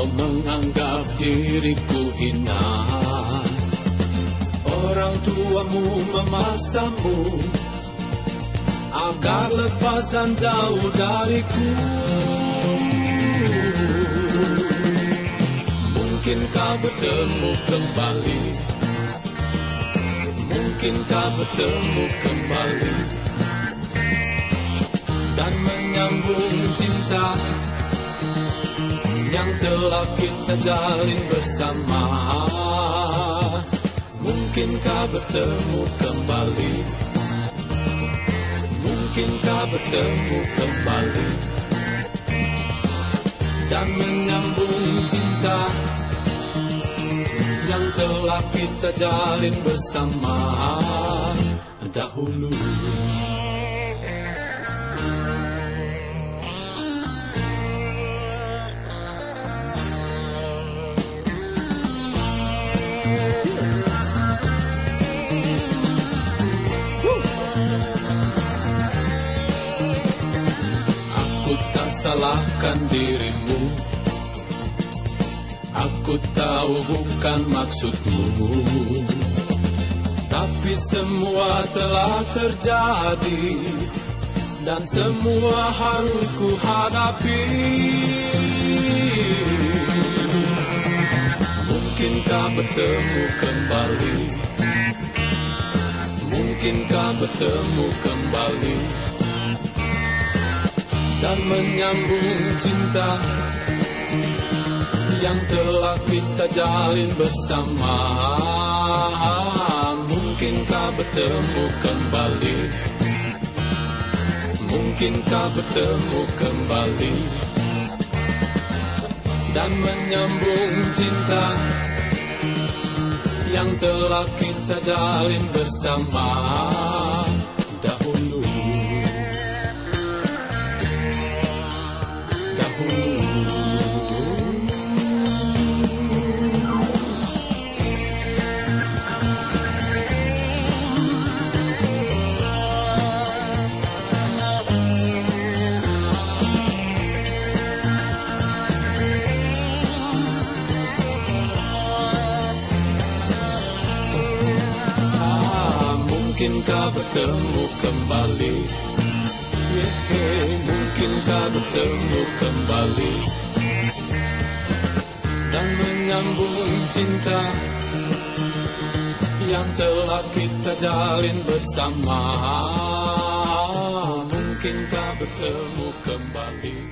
kau menganggap diriku hina Orang tuamu memaksamu Agar lepas dan jauh dariku. Mungkin kau bertemu kembali. Mungkin kau bertemu kembali. Dan menyambung cinta Yang telah kita jalin bersama. Mungkin kau bertemu kembali? Mungkin kau bertemu kembali? Dan menyambung cinta Yang telah kita jalin bersama. Dahulu salahkan dirimu. Aku tahu bukan maksudmu. Tapi semua telah terjadi Dan semua harus hadapi Mungkinkah bertemu kembali? Mungkinkah bertemu kembali dan menyambung cinta yang telah kita jalin bersama. Mungkinkah bertemu kembali? Mungkinkah bertemu kembali dan menyambung cinta yang telah kita jalin bersama Ah, Mungkinkah bertemu kembali Yeay, Mungkinkah bertemu kembali. Dan menyambung cinta Yang telah kita jalin bersama. Mungkinkah bertemu kembali